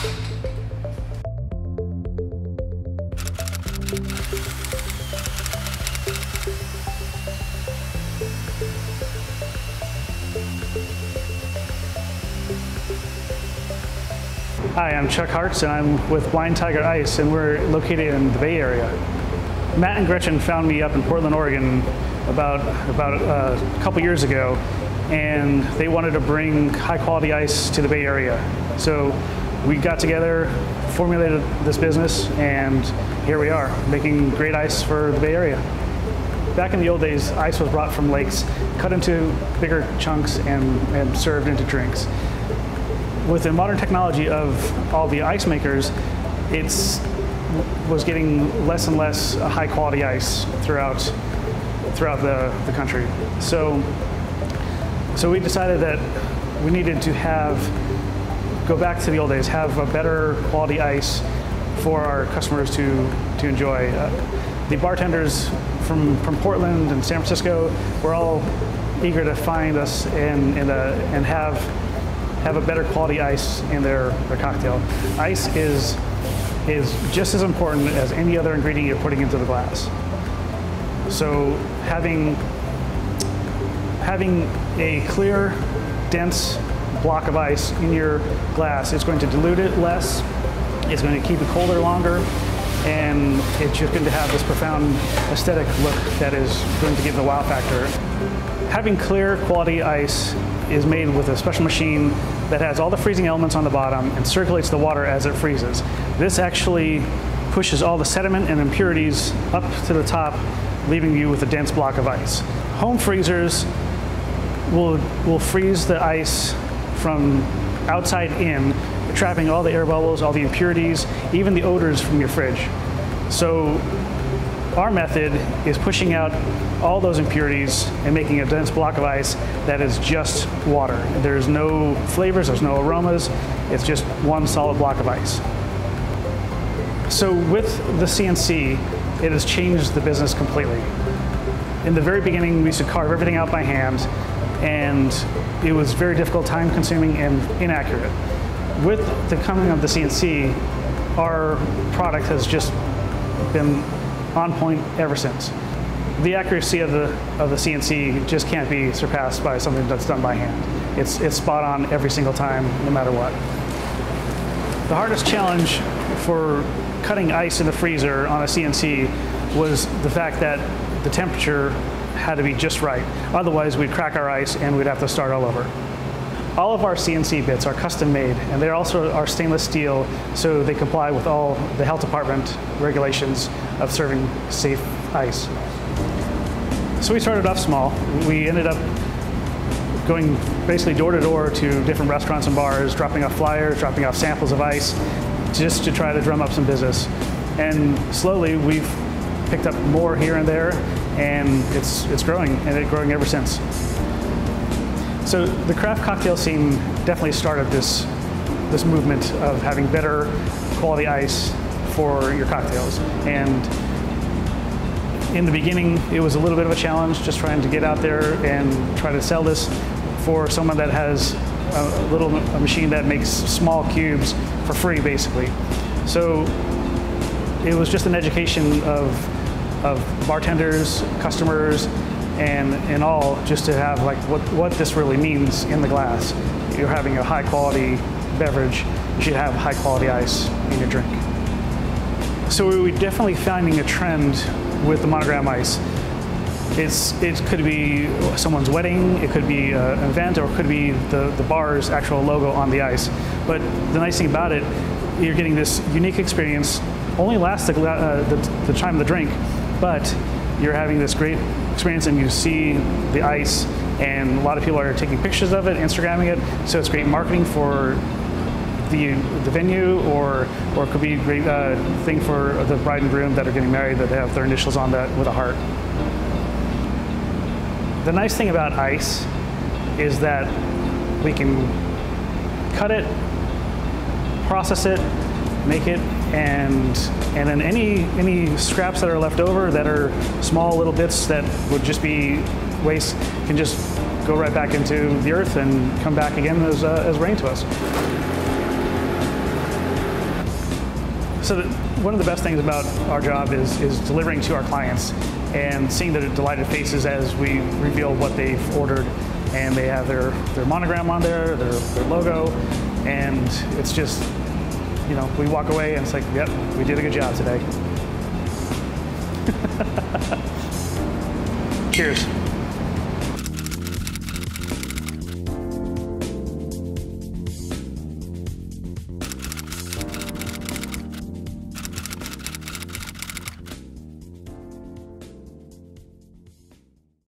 Hi, I'm Chuck Hartz and I'm with Blind Tiger Ice and we're located in the Bay Area. Matt and Gretchen found me up in Portland, Oregon about, about uh, a couple years ago and they wanted to bring high quality ice to the Bay Area. So we got together, formulated this business and here we are making great ice for the Bay Area. Back in the old days, ice was brought from lakes, cut into bigger chunks and, and served into drinks with the modern technology of all the ice makers, it's was getting less and less high quality ice throughout throughout the, the country. So so we decided that we needed to have go back to the old days, have a better quality ice for our customers to to enjoy. Uh, the bartenders from from Portland and San Francisco were all eager to find us and and, uh, and have have a better quality ice in their, their cocktail. Ice is, is just as important as any other ingredient you're putting into the glass. So having, having a clear, dense block of ice in your glass It's going to dilute it less, it's going to keep it colder longer, and it's just going to have this profound aesthetic look that is going to give the wow factor. Having clear quality ice is made with a special machine that has all the freezing elements on the bottom and circulates the water as it freezes. This actually pushes all the sediment and impurities up to the top, leaving you with a dense block of ice. Home freezers will, will freeze the ice from outside in, trapping all the air bubbles, all the impurities, even the odors from your fridge. So our method is pushing out all those impurities and making a dense block of ice that is just water. There's no flavors, there's no aromas, it's just one solid block of ice. So with the CNC, it has changed the business completely. In the very beginning, we used to carve everything out by hand, and it was very difficult, time consuming, and inaccurate. With the coming of the CNC, our product has just been on point ever since the accuracy of the of the CNC just can't be surpassed by something that's done by hand. It's it's spot on every single time, no matter what. The hardest challenge for cutting ice in the freezer on a CNC was the fact that the temperature had to be just right. Otherwise, we'd crack our ice and we'd have to start all over. All of our CNC bits are custom made and they also are stainless steel so they comply with all the health department regulations of serving safe ice. So we started off small. We ended up going basically door to door to different restaurants and bars, dropping off flyers, dropping off samples of ice, just to try to drum up some business. And slowly we've picked up more here and there, and it's, it's growing, and it's growing ever since. So the craft cocktail scene definitely started this, this movement of having better quality ice for your cocktails. And in the beginning, it was a little bit of a challenge just trying to get out there and try to sell this for someone that has a little a machine that makes small cubes for free, basically. So it was just an education of, of bartenders, customers, and, and all just to have like what, what this really means in the glass. You're having a high quality beverage, you should have high quality ice in your drink. So we're definitely finding a trend with the monogram ice. It's, it could be someone's wedding, it could be an event, or it could be the, the bar's actual logo on the ice. But the nice thing about it, you're getting this unique experience, only lasts the, uh, the, the time of the drink, but you're having this great experience and you see the ice and a lot of people are taking pictures of it, Instagramming it, so it's great marketing for the, the venue or, or it could be a great uh, thing for the bride and groom that are getting married that they have their initials on that with a heart. The nice thing about ice is that we can cut it, process it, make it, and and then any any scraps that are left over that are small little bits that would just be waste can just go right back into the earth and come back again as, uh, as rain to us. So one of the best things about our job is, is delivering to our clients and seeing their delighted faces as we reveal what they've ordered and they have their, their monogram on there, their, their logo, and it's just you know, we walk away and it's like, yep, we did a good job today. Cheers.